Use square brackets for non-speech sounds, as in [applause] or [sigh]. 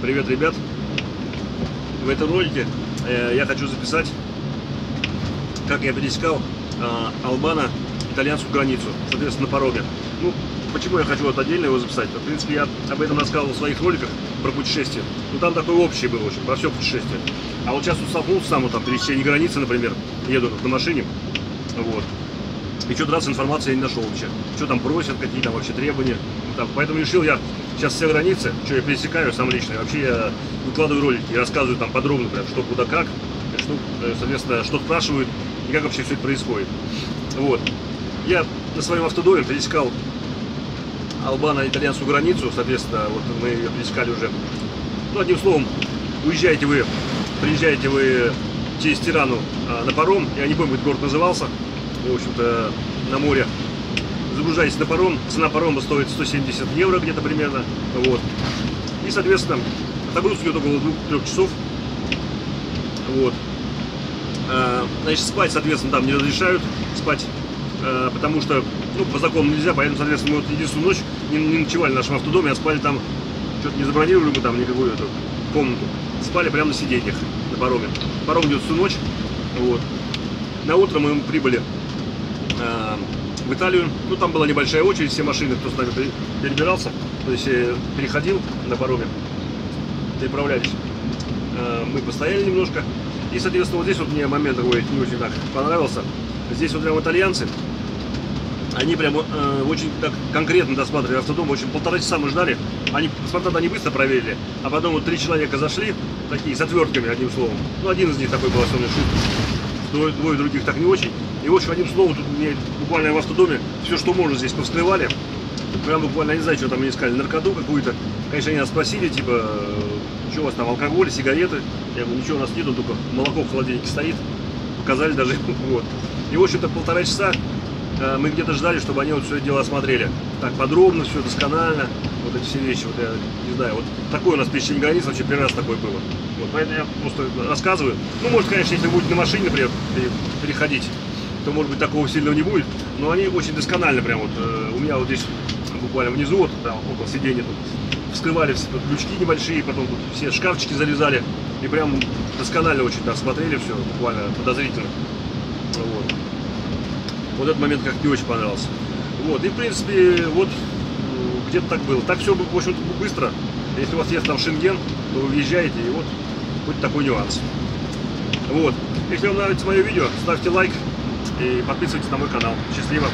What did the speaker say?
Привет, ребят! В этом ролике э, я хочу записать, как я пересекал э, Албана итальянскую границу, соответственно, на пороге. Ну, почему я хочу вот отдельно его записать? В принципе, я об этом рассказывал в своих роликах про путешествие. Ну, там такое общее было очень, про все путешествие. А вот сейчас вот столкнулся сам, вот там, пересечение границы, например, еду на машине, вот. И что-то раз информации я не нашел вообще. Что там просят, какие там вообще требования. Там. Поэтому решил я сейчас все границы, что я пересекаю сам лично. Вообще я выкладываю ролики и рассказываю там подробно, прям, что куда как, что, э, соответственно, что спрашивают и как вообще все это происходит. Вот. Я на своем автодоме пересекал Албано-итальянскую границу, соответственно, вот мы ее пересекали уже. Ну, одним словом, уезжаете вы, приезжаете вы через Тирану а, на паром, я не помню, как город назывался, в общем-то, на море. Загружаетесь на паром, цена парома стоит 170 евро где-то примерно, вот. И, соответственно, отобрус идет около 2-3 часов, вот. А, значит, спать, соответственно, там не разрешают спать, а, потому что, ну, по закону нельзя, поэтому, соответственно, мы вот единственную ночь не, не ночевали в нашем автодоме, а спали там, что-то не забронировали мы там никакую эту комнату, спали прямо на сиденьях на пароме. Паром идет всю ночь, вот. На утро мы прибыли в Италию. Ну, там была небольшая очередь, все машины, кто с нами перебирался, то есть э, переходил на пароме, переправлялись. Э, мы постояли немножко. И, соответственно, вот здесь вот мне момент такой не очень так понравился. Здесь вот прям итальянцы, они прям э, очень так конкретно досматривали автодом, очень полтора часа мы ждали. Они паспорта они быстро проверили, а потом вот три человека зашли, такие с отвертками, одним словом. Ну, один из них такой был особенно шутка, двое, двое других так не очень. И, общем, одним словом, тут мне буквально в автодоме все, что можно, здесь повскрывали. Прям буквально, не знаю, что там они искали, наркоту какую-то. Конечно, они нас спросили, типа, что у вас там, алкоголь, сигареты. Я говорю, ничего у нас нету, только молоко в холодильнике стоит. Показали даже, [laughs] вот. И, в общем-то, полтора часа Э, мы где-то ждали, чтобы они вот все это дело осмотрели. Так подробно, все досконально, вот эти все вещи, вот я не знаю, вот такое у нас пересечение границ вообще первый раз такое было. Вот, поэтому я просто рассказываю. Ну, может, конечно, если будет на машине, например, переходить, то, может быть, такого сильного не будет, но они очень досконально прям вот, э, у меня вот здесь буквально внизу, вот там, около сиденья тут, вскрывали все тут лючки небольшие, потом тут все шкафчики залезали, и прям досконально очень так смотрели все, буквально подозрительно. Вот. Вот этот момент как не очень понравился. Вот, и в принципе, вот где-то так было. Так все, в общем-то, быстро. Если у вас есть там Шенген, то вы въезжаете, и вот будет такой нюанс. Вот. Если вам нравится мое видео, ставьте лайк и подписывайтесь на мой канал. Счастливо!